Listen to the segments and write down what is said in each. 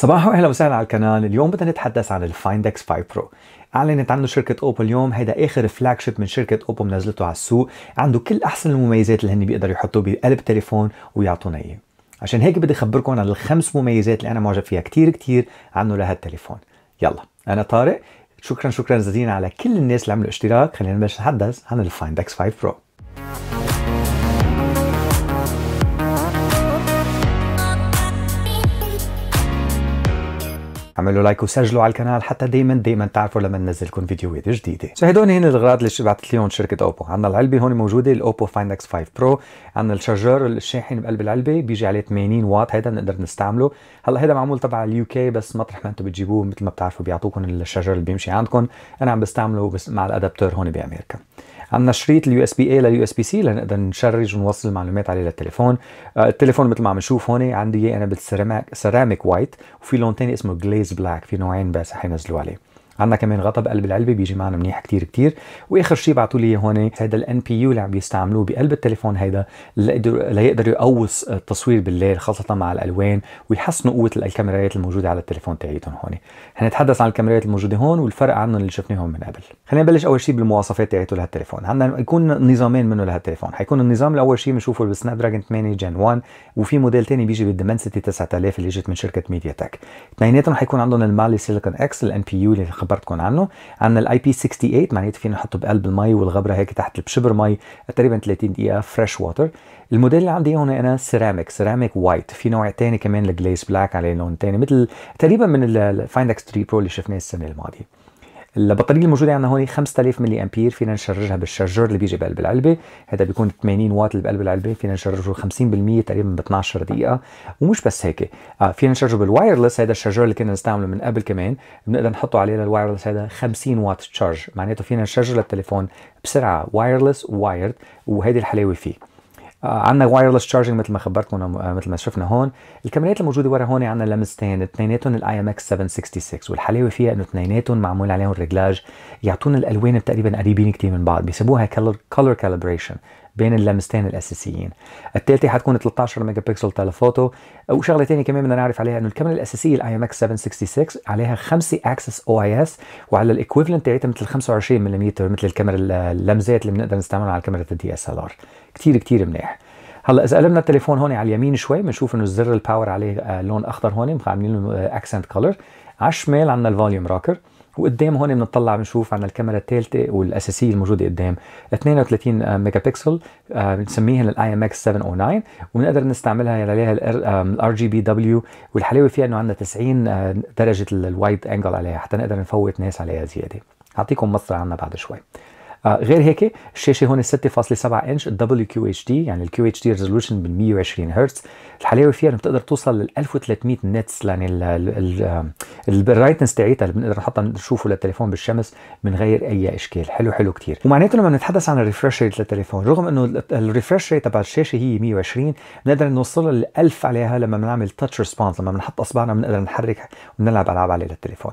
صباح واهلا وسهلا على القناه اليوم بدنا نتحدث عن ال Find X5 Pro أعلنت عنه شركة OPPO اليوم. هيدا آخر flagship من شركة OPPO منزلته على السوق. عنده كل أحسن المميزات اللي هن بيقدروا يحطوه بقلب تليفون ويعطونا اياه عشان هيك بدي اخبركم عن الخمس مميزات اللي أنا معجب فيها كتير كتير عنه لهالتليفون. يلا أنا طارق. شكرا شكرا جزيلا على كل الناس اللي عملوا اشتراك. خلينا نبلش نتحدث عن ال Find X5 Pro اعملوا like وسجلوا على القناة حتى دائما دائما تعرفوا لما ننزل لكم فيديوهات جديدة. so هدول هن الاغراض اللي بعثت لهم شركة OPPO عندنا العلبة هون موجودة ال OPPO Find X5 Pro عندنا ال charger الشاحن بقلب العلبة بيجي عليه 80 واط هيدا بنقدر نستعمله. هلا هيدا معمول تبع ال UK بس مطرح ما أنتم بتجيبوه مثل ما بتعرفوا بيعطوكم ال charger اللي بيمشي عندكم أنا عم بستعمله بس مع ال adapter هون بأمريكا. عندنا شريط اليو اس بي اي لليو اس بي سي لنقدر نشرج ونوصل المعلومات عليه للتليفون. آه التليفون مثل ما عم نشوف هون عندي إياه أنا بال ceramic ceramic white وفي لون ثاني اسمه glaze black في نوعين بس حينزلوا عليه. عندنا كمان غطا بقلب العلبة بيجي معنا منيح كتير كتير. وآخر شيء بعثوا لي هون هذا ال NPU اللي عم بيستعملوه بقلب التليفون هيدا ليقدروا يقووا التصوير بالليل خاصة مع الألوان ويحسنوا قوة الكاميرات الموجودة على التليفون تاعيتهم هون. حنتحدث عن الكاميرات الموجودة هون والفرق عنهم اللي شفناهم من قبل. خلينا نبلش أول شيء بالمواصفات تاعته لهالتليفون. عندنا يكون نظامين منه لهالتليفون. حيكون النظام الأول شيء بنشوفه بال Snapdragon 8 Gen 1 وفي موديل ثاني بيجي بال Dimensity 9000 اللي اجت من شركة MediaTek اثنيناتهم حيكون عندهم ال MariSilicon X ال NPU اللي خبرتكم عنه عندنا ال IP 68 معناته فينا نحطه بقلب المي والغبرة هيك تحت بشبر مي تقريبا 30 دقيقة fresh water الموديل اللي عندي هون أنا ceramic ceramic white في نوع ثاني كمان ال glaze black عليه لون ثاني مثل تقريبا من ال Find X3 Pro اللي شفناه السنة الماضية. البطارية الموجودة عندنا هون 5000 ملي آمبير فينا نشرجها بال charger اللي بيجي بقلب العلبة. هذا بيكون 80 واط اللي بقلب العلبة فينا نشرجه 50% تقريبا ب 12 دقيقة. ومش بس هيك آه فينا نشرجه بال wireless هذا ال charger اللي كنا نستعمله من قبل كمان. بنقدر نحطه عليه لل wireless هذا 50 واط charge معناته فينا نشرجه للتليفون بسرعة wireless wired وهيدي الحلاوة فيه. عندنا wireless charging مثل ما خبرتكم آه مثل ما شفنا هون. الكاميرات الموجودة ورا هون عندنا لنستين اثنيناتهم ال IMX 766 والحلاوة فيها إنه اثنيناتهم معمول عليهم réglage يعطونا الألوان تقريبا قريبين كثير من بعض بيسموها color calibration بين اللنستين الأساسيين. الثالثه حتكون 13 ميجا بكسل telephoto. وشغلة ثانية كمان بدنا نعرف عليها إنه الكاميرا الأساسية ال IMX 766 عليها 5 axis OIS وعلى ال equivalent تاعتها مثل 25 ملم مثل الكاميرا اللنسات اللي بنقدر نستعملها على كاميرا ال DSLR كثير كثير منيح. هلأ إذا قلبنا التليفون هون على اليمين شوي بنشوف إنه الزر ال power عليه آه لون أخضر هون عاملين له accent color على الشمال عندنا ال volume rocker وقدام هون بنطلع بنشوف عندنا الكاميرا الثالثة والأساسية الموجودة قدام. 32 ميجا بكسل بنسميها ال IMX 709 وبنقدر نستعملها عليها ال RGBW والحلاوة فيها إنه عندنا 90 درجة ال wide angle عليها حتى نقدر نفوت ناس عليها زيادة. اعطيكم مصدر عنها بعد شوي. آه غير هيك الشاشة هون 6.7 إنش ال WQHD يعني ال QHD resolution بال 120 هرتز. الحلاوة فيها إنه بتقدر توصل لل 1300 nits يعني ال brightness تاعتها اللي بنقدر نحطها نشوفه للتليفون بالشمس من غير أي إشكال. حلو حلو كثير ومعناته لما بنتحدث عن ال refresh rate للتليفون رغم إنه ال refresh rate تبع الشاشة هي 120 بنقدر نوصلها ل 1000 عليها لما بنعمل touch response لما بنحط أصبعنا بنقدر نحرك ونلعب ألعاب عليه للتليفون.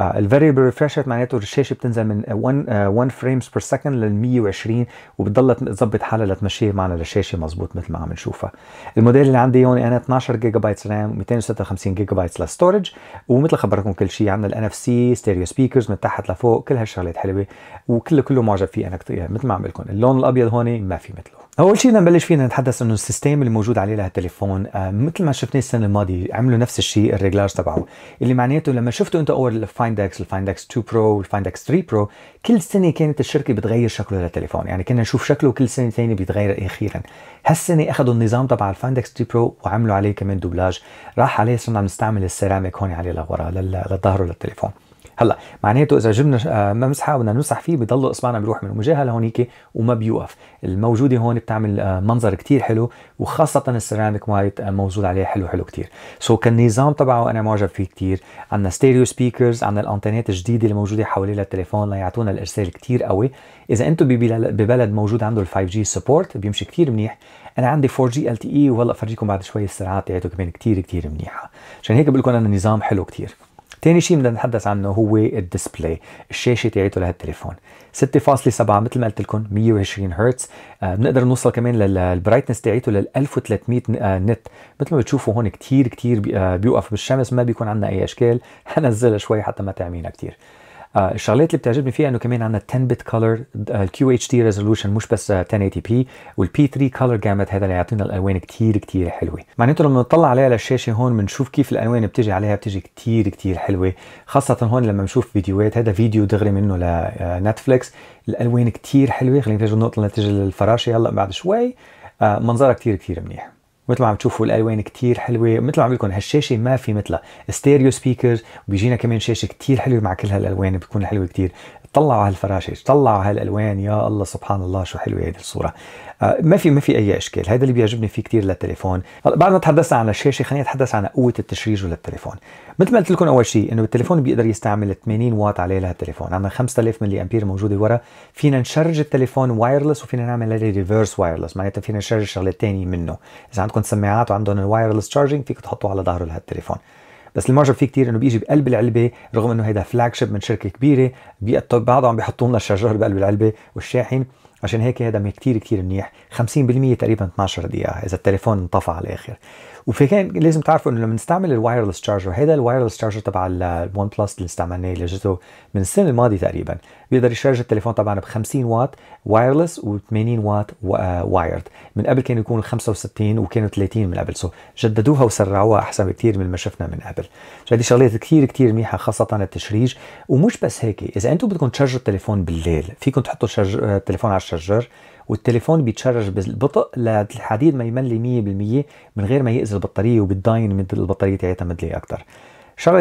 ال variable refresh rate معناته الشاشة بتنزل من 1 1 frames per second لل 120 وبتضلها تظبط حالها لتمشيها معنا للشاشة مزبوط مثل ما عم نشوفها. الموديل اللي عندي هون أنا 12 gigabyte RAM 256 gigabyte لل storage ومثل خبركم كل شيء عندنا ال NFC stereo speakers من تحت لفوق كل هالشغلات حلوة وكله كله معجب فيه أنا كثير مثل ما عم لكم اللون الأبيض هون ما في مثله. أول شيء نبلش فينا نتحدث إنه ال system اللي موجود عليه لهالتليفون آه مثل ما شفناه السنة الماضية عملوا نفس الشيء ال réglage تبعه اللي معناته لما شفتوا أنتم أول الفايندكس الفايندكس 2 برو والفايندكس 3 برو كل سنة كانت الشركة بتغير شكله للتليفون يعني كنا نشوف شكله كل سنة ثانية بيتغير أخيرا. هالسنة أخذوا النظام تبع ال Find X3 Pro وعملوا عليه كمان دوبلاج راح عليه صرنا نستعمل السيراميك هون عليه لورا لظهره للتليفون هلا معناته إذا جبنا ممسحة بدنا نمسح فيه بضل إصبعنا بيروح من وجهها لهونيك وما بيوقف. الموجودة هون بتعمل منظر كتير حلو وخاصة ال ceramic white موجود عليه حلو حلو كتير. so كالنظام تبعه أنا معجب فيه كتير. عندنا stereo speakers عندنا ال antennas الجديدة اللي موجوده حواليه للتليفون ليعطونا الإرسال كتير قوي. إذا أنتم ببلد موجود عنده ال 5G support بيمشي كتير منيح. أنا عندي 4G LTE وهلأ فرجيكم بعد شوي السرعات تاعته كمان كتير كتير منيحة. عشان هيك بقول لكم أنا نظام حلو كتير. ثاني شيء بدنا نتحدث عنه هو ال display الشاشة تاعته لهالتليفون. 6.7 مثل ما قلت لكم 120 هرتز. آه بنقدر نوصل كمان لل brightness تاعته لل 1300 آه nit. مثل ما بتشوفوا هون كثير كثير آه بيوقف بالشمس ما بيكون عندنا أي أشكال. حنزلها شوي حتى ما تعمينا كثير آه الشغلات اللي بتعجبني فيها إنه كمان عندنا 10 bit color ال QHD resolution مش بس 1080p وال P3 color gamut هذا اللي يعطينا الألوان كثير كثير حلوة. معناته لما نطلع عليها للشاشه هون بنشوف كيف الألوان بتيجي عليها بتيجي كثير كثير حلوة. خاصة هون لما بنشوف فيديوهات هذا فيديو دغري منه ل Netflix الألوان كثير حلوة. خلينا نرجع النقطة اللي تيجي للفراشة هلا بعد شوي. آه منظرها كثير كثير منيح. مثل ما عم تشوفوا الألوان كتير حلوة مثل ما عم لكم هالشاشة ما في مثلها. Stereo speakers وبيجينا كمان شاشة كتير حلوة مع كل هالألوان بتكون حلوة كتير. طلعوا هالفراشة طلعوا هالألوان يا الله سبحان الله شو حلوة هذه الصورة. آه ما في ما في أي إشكال هذا اللي بيعجبني فيه كثير للتليفون. بعد ما تحدثنا عن الشاشة خلينا نتحدث عن قوة التشريج للتليفون. مثل ما قلت لكم أول شيء إنه التليفون بيقدر يستعمل 80 واط عليه لهالتليفون عندنا 5000 ملي أمبير موجودة ورا. فينا نشرج التليفون wireless وفينا نعمل عليه reverse wireless معناتها فينا نشرج شغله ثانية منه. إذا عندكم سماعات وعندهم ال wireless charging فيك تحطوه على ظهره لهالتليفون. بس المعجب فيه كتير إنه بيجي بقلب العلبة رغم إنه هيدا flagship من شركة كبيرة بعدهم عم بيحطوا لنا ال charger بقلب العلبة والشاحن. عشان هيك هذا كتير كتير منيح. 50% تقريبا 12 دقيقة إذا التليفون انطفى على الآخر. وفي لازم تعرفوا إنه لما نستعمل ال wireless charger هذا ال wireless charger تبع ال OnePlus اللي استعملناه اللي جته من السنة الماضية تقريبا. بيقدر يشارج التليفون تبعنا ب 50 watt wireless و80 watt wired من قبل كانوا يكونوا 65 وكانوا 30 من قبل. So جددوها وسرعوها أحسن بكثير من ما شفنا من قبل. هذه شغلات كثير كثير منيحة خاصة التشريج. ومش بس هيك إذا أنتم بدكم تشارجوا التليفون بالليل فيكم تحطوا التليفون على ال charger والتليفون بيتشرج ببطء لحد ما يملي 100% من غير ما يأذي البطارية وبتضاين من البطارية تاعتها مدلي أكثر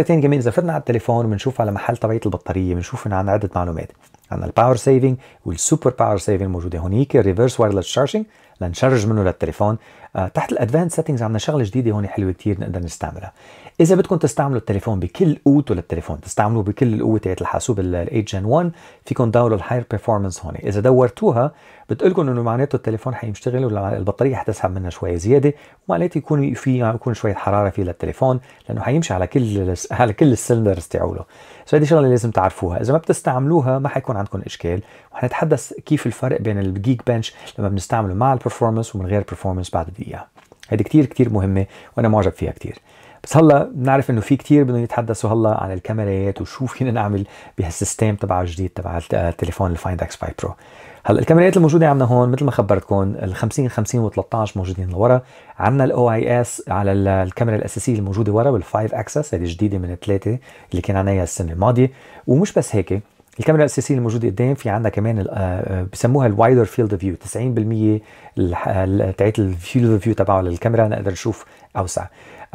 ثانية كمان إذا فتنا على التليفون بنشوف على محل تبعية البطارية بنشوف إنه عندنا عدة معلومات. عندنا ال power saving وال super power saving موجودة هونيك ال reverse wireless charging لنشرج منه للتليفون. آه تحت ال advanced settings عندنا شغلة جديدة هون حلوة كثير نقدر نستعملها. إذا بدكم تستعملوا التليفون بكل قوته للتليفون تستعملوه بكل القوة تاعت الحاسوب ال 8 Gen 1 فيكم تدوروا ال higher performance هون. إذا دورتوها بتقول لكم إنه معناته التليفون حيشتغل والبطاريه حتسحب منها شوي زيادة ومعناته يكون في يكون شوية حرارة فيه للتليفون لأنه حيمشي على كل على كل ال cylinders تاعوله so هذه شغلة لازم تعرفوها. إذا ما بتستعملوها ما حيكون عندكم إشكال. وحنتحدث كيف الفرق بين ال Geekbench لما بنستعمله مع ال performance ومن غير ال performance بعد دقيقة. هذه كتير كتير مهمة وأنا معجب فيها كتير. بس هلأ بنعرف إنه في كتير بدهم يتحدثوا هلا عن الكاميرات وشو فينا نعمل به system تبع الجديد تبع التليفون ال Find X5 Pro هلأ الكاميرات الموجودة عندنا هون مثل ما خبرتكم ال 50 50 و13 موجودين لورا. عندنا ال OIS على الكاميرا الأساسية الموجودة ورا وال five axis هذه جديدة من الثلاثه اللي كان عندنا السنة الماضية. ومش بس هيك الكاميرا الأساسية الموجودة قدام في عندنا كمان بسموها ال wider field view 90% تاعت ال field view تبعه للكاميرا نقدر نشوف أوسع.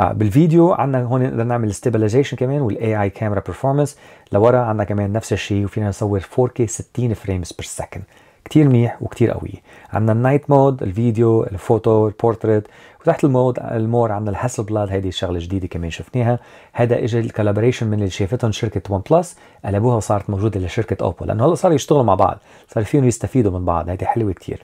بالفيديو عندنا هون نقدر نعمل stabilization كمان وال AI camera performance لورا عندنا كمان نفس الشيء وفينا نصور 4K 60 frames per second كتير منيح وكتير قوية عندنا النايت مود الفيديو الفوتو البورتريت وتحت ال mode ال more عندنا ال Hasselblad هيدي الشغلة جديده كمان شفناها. هذا اجى ال collaboration من اللي شافتهم شركة OnePlus قلبوها وصارت موجودة لشركة OPPO لأنه هلا صاروا يشتغلوا مع بعض صار فيهم يستفيدوا من بعض هيدي حلوة كتير.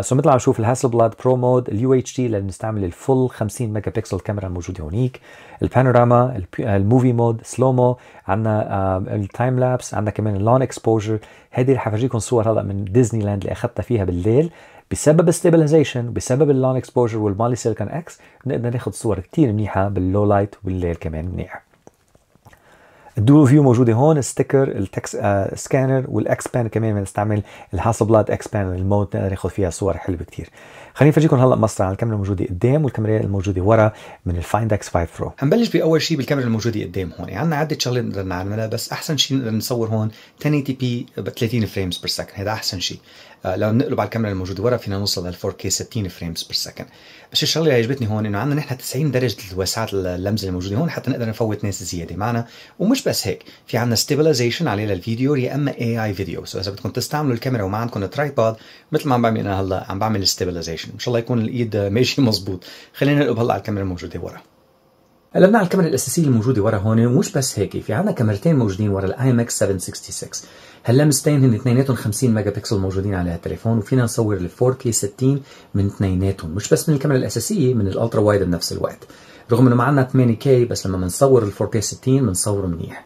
So مثل عم نشوف ال Hasselblad pro mode ال UHD اللي بنستعمل ال full 50 megapixel camera الموجودة هونيك البانوراما ال movie mode slow-mo عندنا آه ال time lapse عندنا كمان ال long exposure هيدي رح أفرجيكم صور هلا من ديزني لاند اللي أخذتها فيها بالليل. بسبب ال stabilization بسبب ال long exposure وال MariSilicon X بنقدر ناخذ صور كثير منيحة بال low light والليل كمان منيح. ال dual view موجودة هون sticker ال text آه scanner وال XPan كمان بنستعمل ال Hasselblad XPan ال mode نقدر ناخذ فيها صور حلوة كثير خليني افرجيكم هلأ مسطرة عن الكاميرا الموجودة قدام والكاميرا الموجودة ورا من ال Find X 5 Pro هنبلش بأول شيء بالكاميرا الموجودة قدام هون. عندنا عدة شغلات نقدر نعملها بس أحسن شيء نقدر نصور هون 1080 p ب 30 frames per second هذا أحسن شيء آه لو نقلب على الكاميرا الموجودة ورا فينا نوصل لل 4K 60 frames per second بس الشغلة اللي عجبتني هون إنه عندنا نحن 90 درجة وسعه اللنزة الموجودة هون حتى نقدر نفوت ناس زيادة. معنا ومش بس هيك في عندنا stabilization عليه للفيديو يا أما AI video so إذا بدكم تستعملوا الكاميرا وما عندكم tripod مثل ما عم بعمل أنا هلأ عم بعمل stabilization إن شاء الله يكون الإيد ماشي مزبوط خلينا نقلب هلا على الكاميرا الموجودة ورا. قلبنا على الكاميرا الأساسية الموجودة ورا هون ومش بس هيك في عندنا كاميرتين موجودين ورا ال IMX 766 هاللنزتين هن اثنيناتهم 50 ميجا بكسل موجودين على التليفون وفينا نصور ال 4K 60 من اثنيناتهم مش بس من الكاميرا الأساسية من ال ultra wide بنفس الوقت. رغم إنه ما عندنا 8K بس لما بنصور ال 4K 60 بنصور منيح.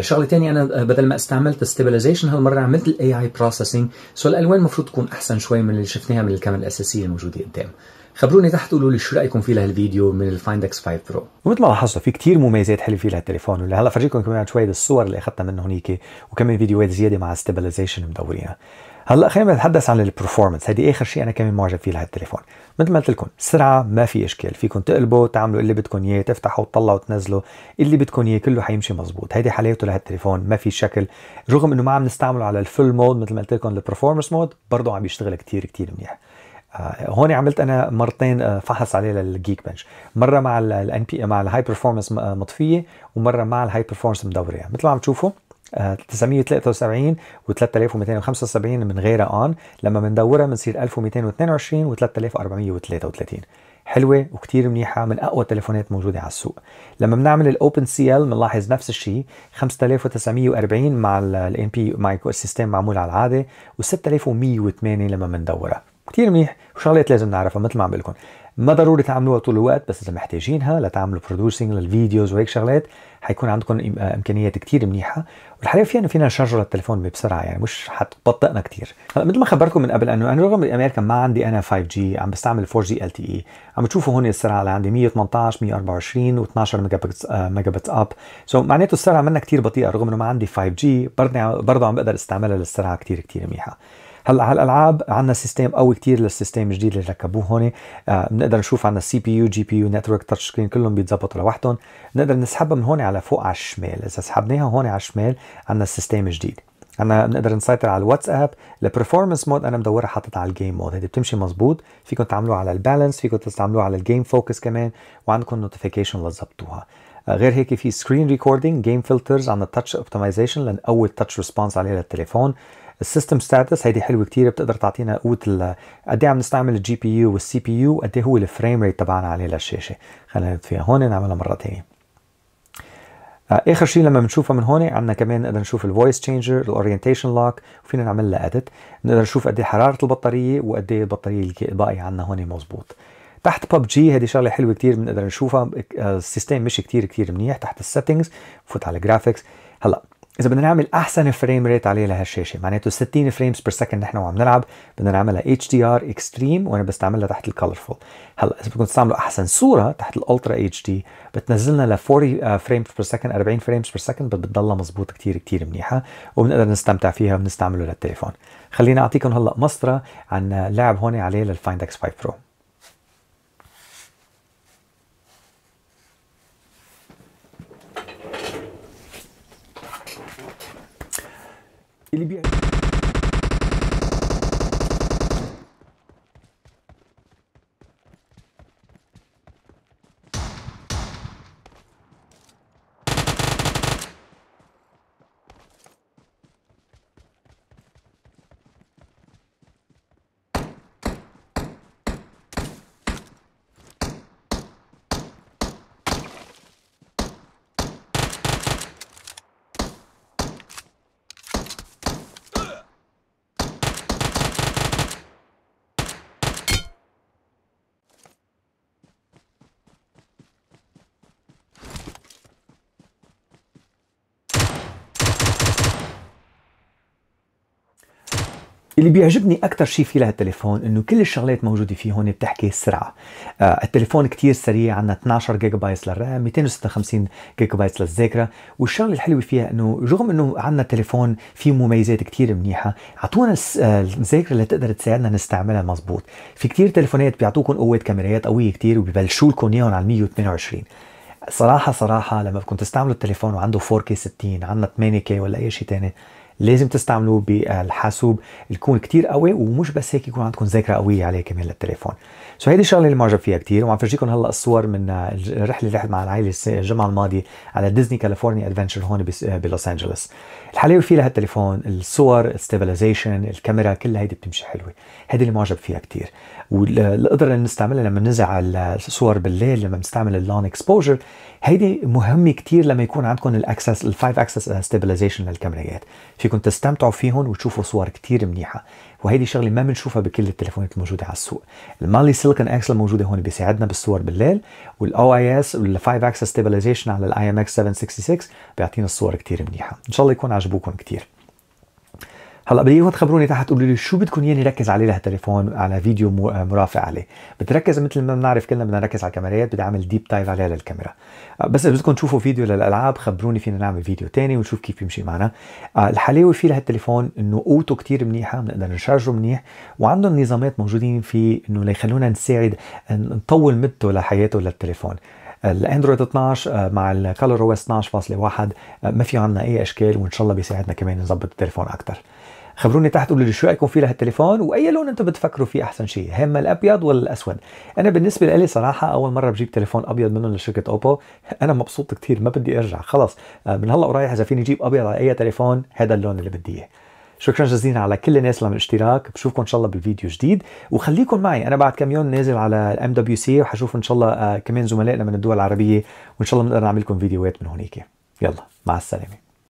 شغلة ثانية أنا بدل ما استعملت ال stabilization هالمرة عملت ال AI processing so الألوان المفروض تكون أحسن شوي من اللي شفناها من الكاميرا الأساسية الموجودة قدام. خبروني تحت قولوا لي شو رأيكم في لهالفيديو من ال Find X 5 Pro ومثل ما لاحظتوا في كتير مميزات حلوة في لهالتليفون. واللي هلا فرجيكم كمان شوي الصور اللي أخذتها منه هنيك وكمان فيديوهات زيادة مع stabilization مدورينها. هلا خلينا نتحدث عن ال performance هيدي آخر شيء أنا كمان معجب فيه لهالتليفون مثل ما قلت لكم السرعه ما في إشكال. فيكم تقلبوا تعملوا اللي بدكم إياه تفتحوا وتطلعوا وتنزلوا اللي بدكم إياه كله حيمشي مزبوط هيدي حلاوته لهالتليفون ما في شكل. رغم إنه ما عم نستعمله على ال full mode مثل ما قلت لكم ال performance mode برضه عم يشتغل كتير كتير منيح. آه هون عملت أنا مرتين آه فحص عليه لل Geekbench مرة مع الان بي مع ال high performance مطفية ومرة مع ال high performance مدورية. مثل ما عم تشوفوا 973 و3275 من غيرها on لما بندورها بنصير 1222 و3433 حلوة وكتير منيحة من أقوى التليفونات موجودة على السوق. لما بنعمل ال OpenCL بنلاحظ نفس الشيء 5940 مع الان بي مع ال system معمول على العادة و6108 لما بندورها. كتير منيح وشغلات لازم نعرفها مثل ما عم بقول لكم. ما ضروري تعملوها طول الوقت بس إذا محتاجينها لتعملوا processing لل videos وهيك شغلات حيكون عندكم إمكانيات كتير منيحة. والحقيقة انه فينا ن charge التليفون بسرعة يعني مش حتبطئنا كتير. هلا مثل ما خبرتكم من قبل إنه أنا رغم بامريكا ما عندي أنا 5 G عم بستعمل 4 G LTE عم تشوفوا هون السرعة اللي عندي 118 124 و12 megabit megabit up so معناته السرعة منا كتير بطيئة رغم إنه ما عندي 5 G برضه عم بقدر استعملها للسرعة كتير كتير منيحة. هلا على الالعاب عندنا system قوي كتير لل system الجديد اللي ركبوه هون. آه بنقدر نشوف عندنا سي بي يو جي بي يو نتورك تاتش سكرين كلهم بيتظبطوا لوحدهم. بنقدر نسحبها من هون على فوق على الشمال. إذا سحبناها هون على الشمال عندنا ال system الجديد عندنا بنقدر نسيطر على الواتساب ال performance mode أنا مدورها حاططها على ال game mode هيدي بتمشي مزبوط فيكم تعملوها على ال balance فيكم تستعملوها على ال game focus كمان وعندكم notification لتظبطوها غير هيك في screen recording game filters عندنا touch optimization لنقوي ال touch response عليه للتليفون. ال system stats هيدي حلوة كتير بتقدر تعطينا قوة قد إيه عم نستعمل ال GPU وال CPU قد إيه هو ال frame rate تبعنا عليه للشاشة. خلينا فيها هون نعملها مره ثانية آخر شيء لما بنشوفها من هون عندنا كمان نقدر نشوف ال voice changer ال orientation lock وفينا نعمل لها edit نقدر نشوف قد إيه حرارة البطارية وقد إيه البطارية الباقي عندنا هون مزبوط تحت بب جي هذه شغلة حلوة كتير بنقدر نشوفها. ال system مشي كتير كتير منيح تحت ال settings فوت على ال graphics هلأ إذا بدنا نعمل أحسن frame rate عليه لهالشاشة معناته 60 frames per second نحن وعم نلعب بدنا نعملها HDR extreme وأنا بستعملها تحت ال colorful هلأ إذا بدكم تستعملوا أحسن صورة تحت ال ultra HD بتنزلنا ل 40 frames per second 40 frames per second بتضلها مزبوط كتير كتير منيحة وبنقدر نستمتع فيها وبنستعمله للتليفون. خليني أعطيكم هلأ مسطرة عن لعب هون عليه لل Find X 5 Pro اللي اللي بيعجبني أكثر شيء فيه لهالتليفون إنه كل الشغلات موجودة فيه هون بتحكي السرعه آه التليفون كتير سريع عندنا 12 gigabyte لل RAM 256 جيجا بايت للذاكرة. والشغلة الحلوة فيها إنه رغم إنه عندنا تليفون فيه مميزات كتير منيحة أعطونا الذاكرة اللي تقدر تساعدنا نستعملها مزبوط في كتير تليفونات بيعطوكم قوه كاميرات قوية كتير وبيبلشوا لكم إياهم على 128 صراحة صراحة لما بدكم تستعملوا التليفون وعنده 4K 60 عندنا 8K ولا أي شيء ثاني لازم تستعملوه بالحاسوب. يكون كتير قوي ومش بس هيك يكون عندكم ذاكرة قوية عليه كمان للتليفون. so هيدي الشغلة اللي معجب فيها كتير وعم فرجيكم هلأ الصور من الرحلة اللي رحت مع العائلة الجمعة الماضية على Disney California Adventure هون بلوس أنجلوس. الحلاوة فيه لهالتليفون الصور ال stabilization الكاميرا كلها هيدي بتمشي حلوة. هيدي اللي معجب فيها كتير. والقدرة اللي نستعملها لما ننزع الصور بالليل لما بنستعمل ال long exposure هيدي مهمة كتير لما يكون عندكم ال axis ال five axis stabilization للكاميرات فيكم تستمتعوا فيهم وتشوفوا صور كتير منيحة. وهيدي شغلة ما بنشوفها بكل التليفونات الموجودة على السوق. ال MariSilicon X الموجوده هون بيساعدنا بالصور بالليل وال OIS وال 5 axis stabilization على ال IMX 766 بيعطينا الصور كتير منيحة. إن شاء الله يكون عجبوكم كتير. هلا بدي إياكم تخبروني تحت تقولوا لي شو بدكم ياني ركز عليه لهالتليفون على فيديو مرافق عليه. بتركز مثل ما بنعرف كلنا بدنا نركز على الكاميرات بدي أعمل deep dive عليها للكاميرا. بس إذا بدكم تشوفوا فيديو للألعاب خبروني فينا نعمل فيديو تاني ونشوف كيف يمشي معنا. الحلاوة فيه لهالتليفون إنه قوته كتير منيحة بنقدر نشارجه منيح وعندهم نظامات موجودين فيه إنه ليخلونا نساعد نطول مدته لحياته للتليفون. الأندرويد 12 مع الكالر أو اس 12.1 ما في عندنا أي إشكال وإن شاء الله بيساعدنا كمان نظبط التليفون أكثر خبروني تحت قولوا لي شو رأيكم فيه لهالتليفون وأي لون أنتم بتفكروا فيه أحسن شيء هم الأبيض ولا الاسود أنا بالنسبة لي صراحة أول مرة بجيب تليفون أبيض منهم لشركة اوبو أنا مبسوط كثير ما بدي أرجع خلص من هلا ورايح إذا فيني أجيب أبيض على أي تليفون هذا اللون اللي بدي إياه. شكرا جزيلا على كل الناس اللي من الاشتراك بشوفكم إن شاء الله بالفيديو جديد. وخليكم معي أنا بعد كم يوم نازل على ال MWC وحشوف إن شاء الله كمان زملائنا من الدول العربية وإن شاء الله بنقدر نعمل لكم فيديوهات من هونيك. يلا مع السلامة.